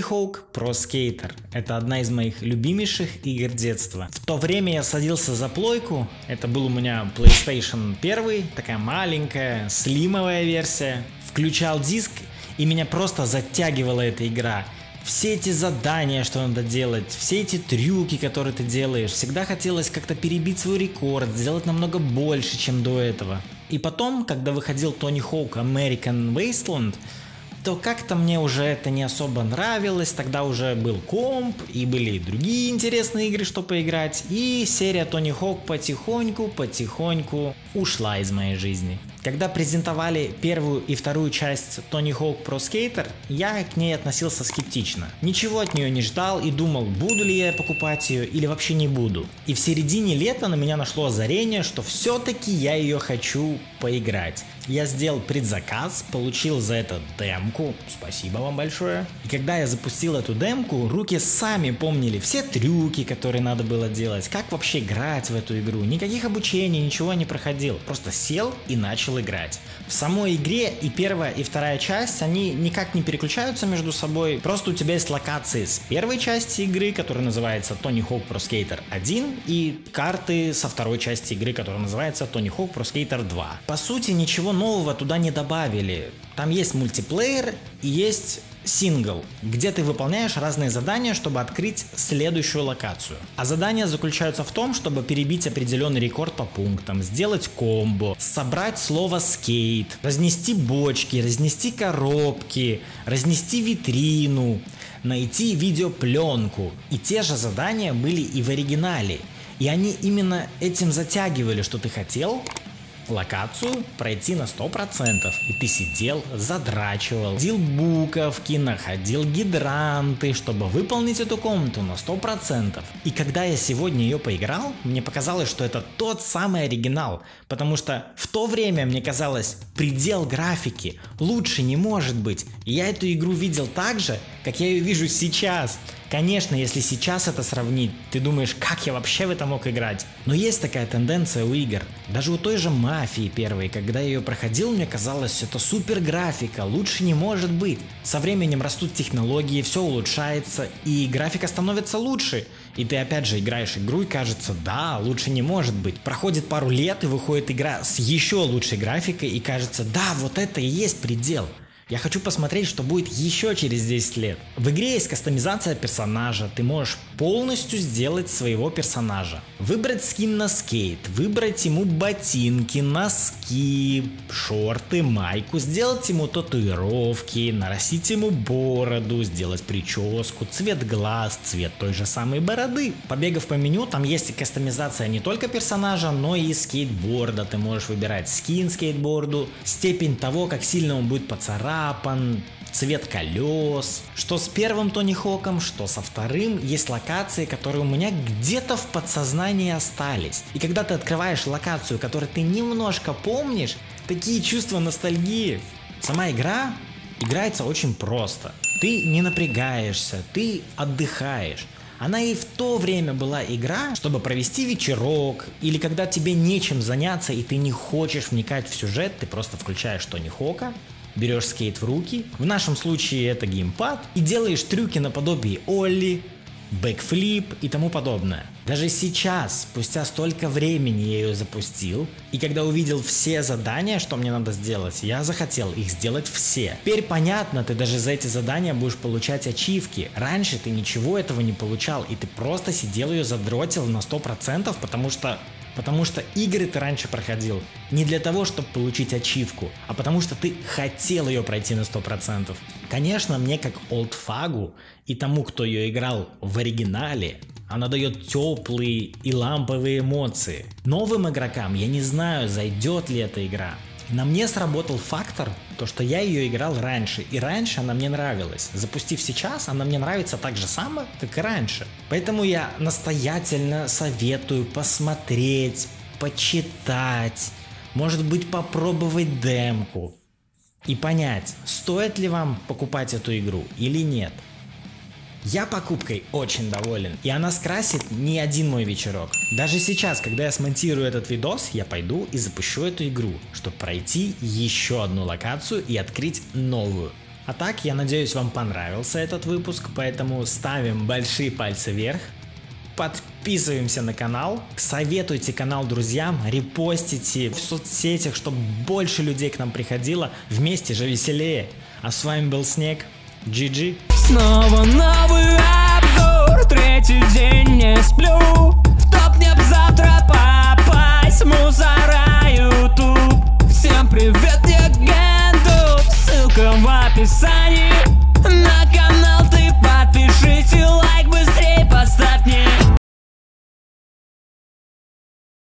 Skater. Это одна из моих любимейших игр детства. В то время я садился за плойку. Это был у меня PlayStation 1, такая маленькая, слимовая версия. Включал диск, и меня просто затягивала эта игра все эти задания, что надо делать, все эти трюки, которые ты делаешь, всегда хотелось как-то перебить свой рекорд, сделать намного больше, чем до этого. И потом, когда выходил Тони Хоук American Wasteland, то как-то мне уже это не особо нравилось, тогда уже был комп, и были и другие интересные игры, что поиграть, и серия Тони Хоук потихоньку-потихоньку ушла из моей жизни. Когда презентовали первую и вторую часть Tony Hawk Pro Skater, я к ней относился скептично. Ничего от нее не ждал и думал, буду ли я покупать ее или вообще не буду. И в середине лета на меня нашло озарение, что все-таки я ее хочу поиграть. Я сделал предзаказ, получил за это демку, спасибо вам большое. И когда я запустил эту демку, руки сами помнили все трюки, которые надо было делать, как вообще играть в эту игру. Никаких обучений, ничего не проходил, просто сел и начал начал играть. В самой игре и первая, и вторая часть, они никак не переключаются между собой. Просто у тебя есть локации с первой части игры, которая называется Tony Hawk Pro Skater 1, и карты со второй части игры, которая называется Tony Hawk Pro Skater 2. По сути, ничего нового туда не добавили. Там есть мультиплеер и есть сингл, где ты выполняешь разные задания, чтобы открыть следующую локацию. А задания заключаются в том, чтобы перебить определенный рекорд по пунктам, сделать комбо, собрать слово скейт, разнести бочки, разнести коробки, разнести витрину, найти видеопленку. И те же задания были и в оригинале. И они именно этим затягивали, что ты хотел, локацию пройти на 100%. И ты сидел, задрачивал, ходил буковки, находил гидранты, чтобы выполнить эту комнату на 100%. И когда я сегодня ее поиграл, мне показалось, что это тот самый оригинал. Потому что в то время мне казалось, предел графики лучше не может быть. И я эту игру видел так же, как я ее вижу сейчас. Конечно, если сейчас это сравнить, ты думаешь, как я вообще в это мог играть? Но есть такая тенденция у игр. Даже у той же Мафии первой, когда я ее проходил, мне казалось, это супер графика, лучше не может быть. Со временем растут технологии, все улучшается, и графика становится лучше. И ты опять же играешь игру и кажется, да, лучше не может быть. Проходит пару лет и выходит игра с еще лучшей графикой и кажется, да, вот это и есть предел. Я хочу посмотреть, что будет еще через 10 лет. В игре есть кастомизация персонажа, ты можешь полностью сделать своего персонажа. Выбрать скин на скейт, выбрать ему ботинки, носки, шорты, майку, сделать ему татуировки, нарастить ему бороду, сделать прическу, цвет глаз, цвет той же самой бороды. Побегав по меню, там есть и кастомизация не только персонажа, но и скейтборда. Ты можешь выбирать скин скейтборду, степень того, как сильно он будет поцарапан, поцарапан, цвет колес. Что с первым Тони Хоком, что со вторым, есть локации, которые у меня где-то в подсознании остались. И когда ты открываешь локацию, которую ты немножко помнишь, такие чувства ностальгии. Сама игра играется очень просто. Ты не напрягаешься, ты отдыхаешь. Она и в то время была игра, чтобы провести вечерок, или когда тебе нечем заняться и ты не хочешь вникать в сюжет, ты просто включаешь Тони Хока, берешь скейт в руки, в нашем случае это геймпад, и делаешь трюки наподобие Олли, бэкфлип и тому подобное. Даже сейчас, спустя столько времени я ее запустил, и когда увидел все задания, что мне надо сделать, я захотел их сделать все. Теперь понятно, ты даже за эти задания будешь получать ачивки. Раньше ты ничего этого не получал, и ты просто сидел ее задротил на 100%, потому что Потому что игры ты раньше проходил не для того, чтобы получить ачивку, а потому что ты хотел ее пройти на 100%. Конечно, мне как олдфагу и тому, кто ее играл в оригинале, она дает теплые и ламповые эмоции. Новым игрокам я не знаю, зайдет ли эта игра. На мне сработал фактор, то что я ее играл раньше, и раньше она мне нравилась. Запустив сейчас, она мне нравится так же само, как и раньше. Поэтому я настоятельно советую посмотреть, почитать, может быть попробовать демку и понять, стоит ли вам покупать эту игру или нет. Я покупкой очень доволен, и она скрасит не один мой вечерок. Даже сейчас, когда я смонтирую этот видос, я пойду и запущу эту игру, чтобы пройти еще одну локацию и открыть новую. А так, я надеюсь, вам понравился этот выпуск, поэтому ставим большие пальцы вверх, подписываемся на канал, советуйте канал друзьям, репостите в соцсетях, чтобы больше людей к нам приходило, вместе же веселее. А с вами был Снег, GG. Снова новый обзор, третий день не сплю. В топ не завтра попасть, мусора ютуб Всем привет, я Гэндалф, ссылка в описании. На канал.